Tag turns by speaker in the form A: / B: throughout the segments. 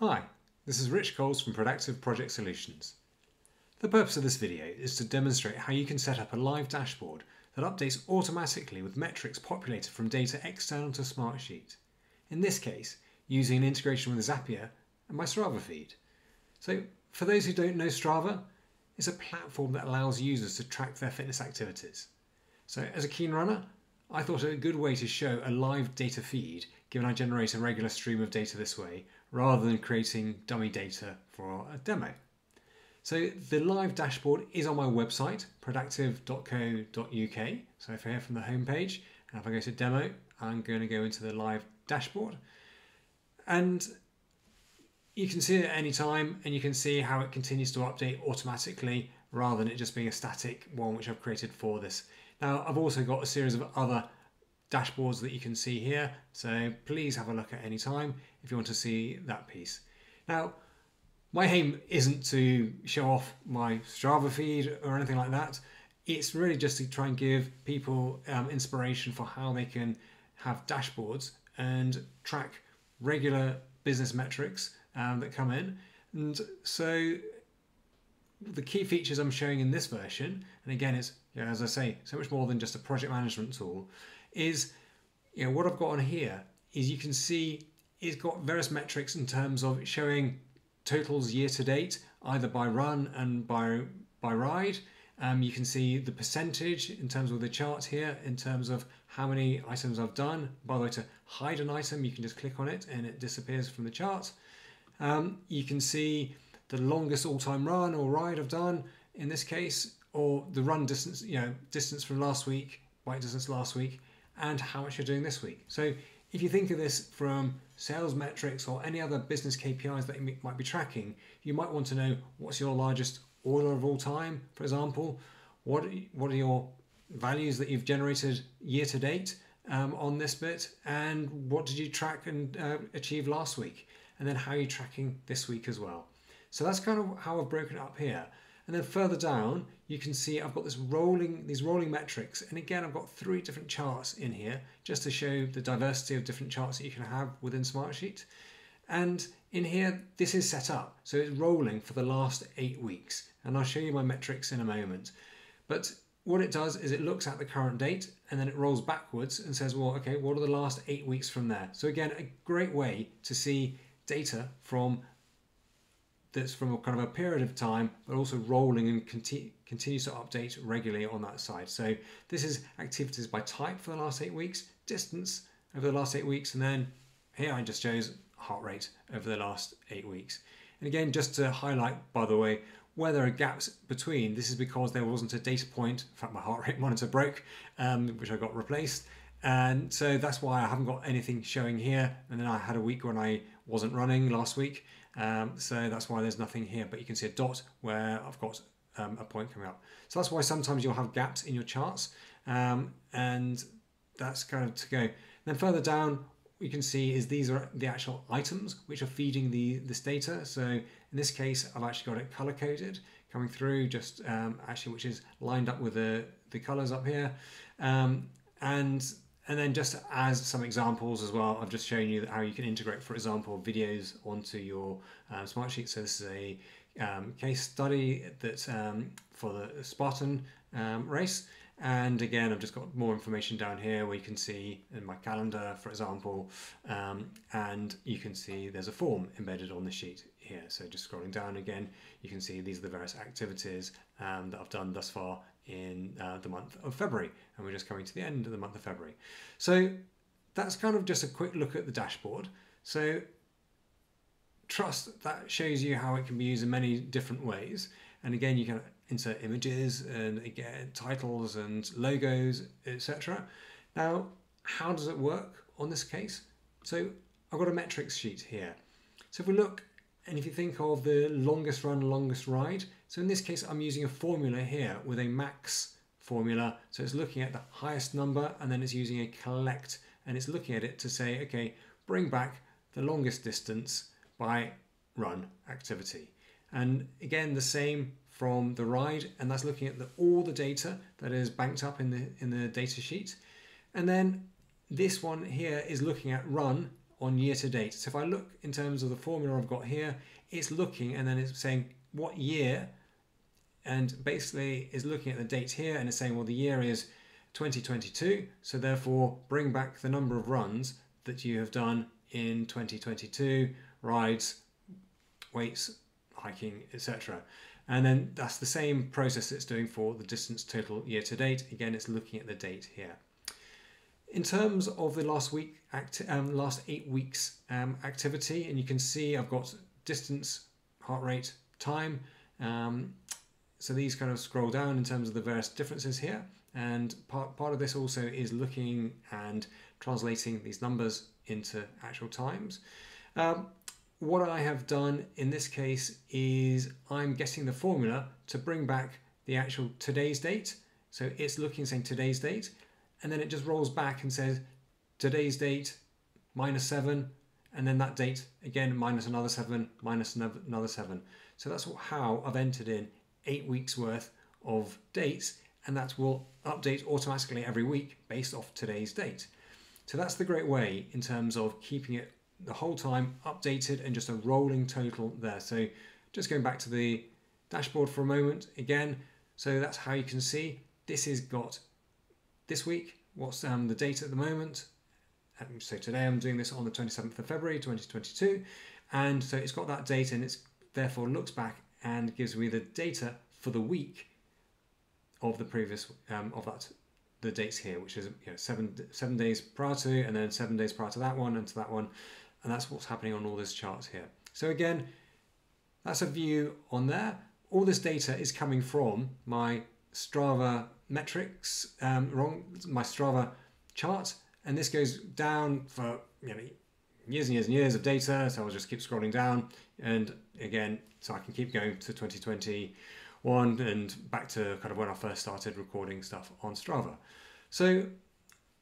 A: Hi, this is Rich Coles from Prodactive Project Solutions. The purpose of this video is to demonstrate how you can set up a live dashboard that updates automatically with metrics populated from data external to Smartsheet. In this case, using an integration with Zapier and my Strava feed. So for those who don't know Strava, it's a platform that allows users to track their fitness activities. So as a keen runner, I thought a good way to show a live data feed, given I generate a regular stream of data this way, rather than creating dummy data for a demo. So the live dashboard is on my website, prodactive.co.uk. So if I hear from the homepage, and if I go to demo, I'm going to go into the live dashboard. And you can see it any time and you can see how it continues to update automatically rather than it just being a static one which I've created for this. Now I've also got a series of other dashboards that you can see here so please have a look at any time if you want to see that piece. Now my aim isn't to show off my Strava feed or anything like that. It's really just to try and give people um, inspiration for how they can have dashboards and track regular business metrics um, that come in. And so the key features I'm showing in this version, and again, it's as I say, so much more than just a project management tool, is you know what I've got on here is you can see it's got various metrics in terms of showing totals year to date, either by run and by by ride. Um, you can see the percentage in terms of the chart here, in terms of how many items I've done. By the way, to hide an item, you can just click on it and it disappears from the chart. Um, you can see the longest all-time run or ride I've done in this case, or the run distance, you know, distance from last week, bike distance last week, and how much you're doing this week. So if you think of this from sales metrics or any other business KPIs that you might be tracking, you might want to know what's your largest order of all time, for example. What what are your values that you've generated year to date um, on this bit, and what did you track and uh, achieve last week, and then how are you tracking this week as well. So that's kind of how I've broken it up here. And then further down, you can see I've got this rolling, these rolling metrics. And again, I've got three different charts in here just to show the diversity of different charts that you can have within Smartsheet. And in here, this is set up. So it's rolling for the last eight weeks. And I'll show you my metrics in a moment. But what it does is it looks at the current date and then it rolls backwards and says, well, okay, what are the last eight weeks from there? So again, a great way to see data from that's from a kind of a period of time, but also rolling and conti continues to update regularly on that side. So this is activities by type for the last eight weeks, distance over the last eight weeks, and then here I just shows heart rate over the last eight weeks. And again, just to highlight, by the way, where there are gaps between, this is because there wasn't a data point. In fact, my heart rate monitor broke, um, which I got replaced. And so that's why I haven't got anything showing here. And then I had a week when I wasn't running last week. Um, so that's why there's nothing here. But you can see a dot where I've got um, a point coming up. So that's why sometimes you'll have gaps in your charts. Um, and that's kind of to go. then further down, you can see is these are the actual items which are feeding the this data. So in this case, I've actually got it color coded coming through, just um, actually which is lined up with the the colors up here. Um, and and then just as some examples as well, I've just shown you how you can integrate, for example, videos onto your um, Smartsheet. So this is a um, case study that um, for the Spartan um, race. And again, I've just got more information down here where you can see in my calendar, for example, um, and you can see there's a form embedded on the sheet here. So just scrolling down again, you can see these are the various activities um, that I've done thus far in uh, the month of February. And we're just coming to the end of the month of February. So that's kind of just a quick look at the dashboard. So trust that shows you how it can be used in many different ways. And again, you can insert images and again titles and logos, etc. Now, how does it work on this case? So I've got a metrics sheet here. So if we look and if you think of the longest run, longest ride, so in this case, I'm using a formula here with a max formula. So it's looking at the highest number and then it's using a collect and it's looking at it to say, okay, bring back the longest distance by run activity. And again, the same from the ride, and that's looking at the, all the data that is banked up in the in the data sheet. And then this one here is looking at run on year to date. So if I look in terms of the formula I've got here, it's looking and then it's saying what year and basically is looking at the date here and it's saying, well, the year is 2022. So therefore bring back the number of runs that you have done in 2022, rides, weights, hiking, etc. And then that's the same process it's doing for the distance total year to date. Again, it's looking at the date here. In terms of the last week, um, last eight weeks um, activity, and you can see I've got distance, heart rate, time. Um, so these kind of scroll down in terms of the various differences here. And part, part of this also is looking and translating these numbers into actual times. Um, what I have done in this case is I'm getting the formula to bring back the actual today's date. So it's looking saying today's date, and then it just rolls back and says today's date minus seven, and then that date again minus another seven, minus another seven. So that's how I've entered in eight weeks worth of dates, and that will update automatically every week based off today's date. So that's the great way in terms of keeping it the whole time updated and just a rolling total there. So just going back to the dashboard for a moment again. So that's how you can see this is got this week, what's um, the date at the moment. Um, so today I'm doing this on the 27th of February 2022. And so it's got that date and it's therefore looks back and gives me the data for the week of the previous um, of that the dates here, which is you know, seven seven days prior to, and then seven days prior to that one, and to that one, and that's what's happening on all this charts here. So again, that's a view on there. All this data is coming from my Strava metrics, um, wrong, my Strava chart, and this goes down for you know years and years and years of data. So I'll just keep scrolling down, and again, so I can keep going to 2021 and back to kind of when I first started recording stuff on Strava. So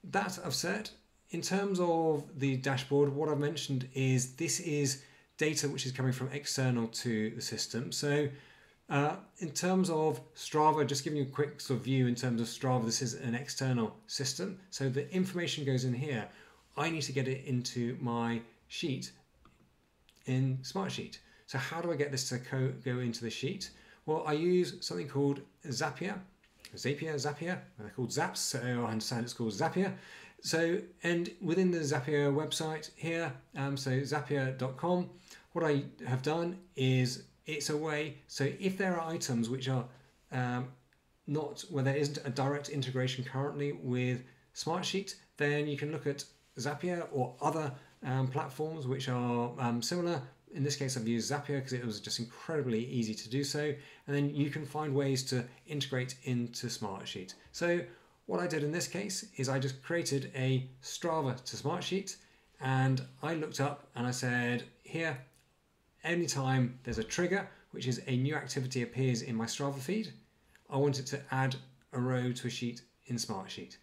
A: that I've said. In terms of the dashboard, what I've mentioned is this is data which is coming from external to the system. So uh, in terms of Strava, just giving you a quick sort of view in terms of Strava, this is an external system. So the information goes in here. I need to get it into my sheet in Smartsheet. So how do I get this to go into the sheet? Well, I use something called Zapier, Zapier, Zapier. They're called Zaps, so I understand it's called Zapier. So, and within the Zapier website here, um, so zapier.com, what I have done is it's a way, so if there are items which are um, not, where there isn't a direct integration currently with Smartsheet, then you can look at Zapier or other um, platforms which are um, similar. In this case, I've used Zapier because it was just incredibly easy to do so. And then you can find ways to integrate into Smartsheet. So what I did in this case is I just created a Strava to Smartsheet and I looked up and I said, here, anytime there's a trigger, which is a new activity appears in my Strava feed, I wanted to add a row to a sheet in Smartsheet.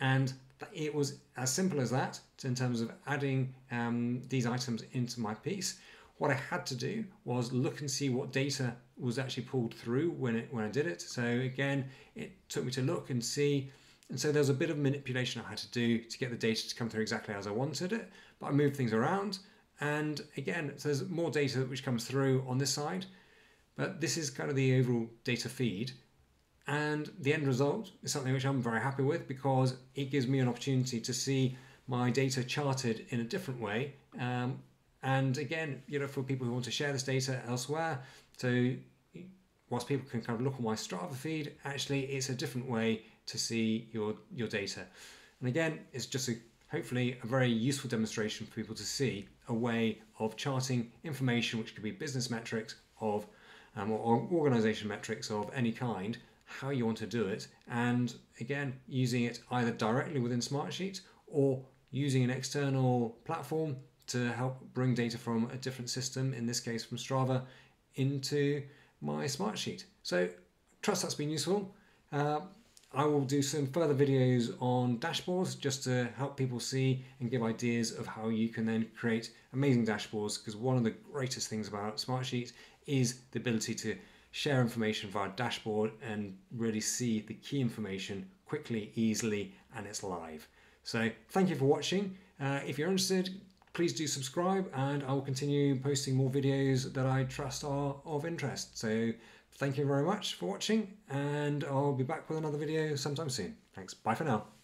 A: And it was as simple as that in terms of adding um, these items into my piece. What I had to do was look and see what data was actually pulled through when it when I did it. So again, it took me to look and see. And so there was a bit of manipulation I had to do to get the data to come through exactly as I wanted it. But I moved things around. And again, so there's more data which comes through on this side. But this is kind of the overall data feed. And the end result is something which I'm very happy with because it gives me an opportunity to see my data charted in a different way um, and again, you know, for people who want to share this data elsewhere, so whilst people can kind of look on my Strava feed, actually it's a different way to see your your data. And again, it's just a hopefully a very useful demonstration for people to see a way of charting information, which could be business metrics of um, or organization metrics of any kind, how you want to do it, and again using it either directly within Smartsheet or using an external platform to help bring data from a different system, in this case from Strava, into my Smartsheet. So trust that's been useful. Uh, I will do some further videos on dashboards just to help people see and give ideas of how you can then create amazing dashboards because one of the greatest things about Smartsheet is the ability to share information via dashboard and really see the key information quickly, easily, and it's live. So thank you for watching. Uh, if you're interested, please do subscribe and I will continue posting more videos that I trust are of interest. So thank you very much for watching and I'll be back with another video sometime soon. Thanks. Bye for now.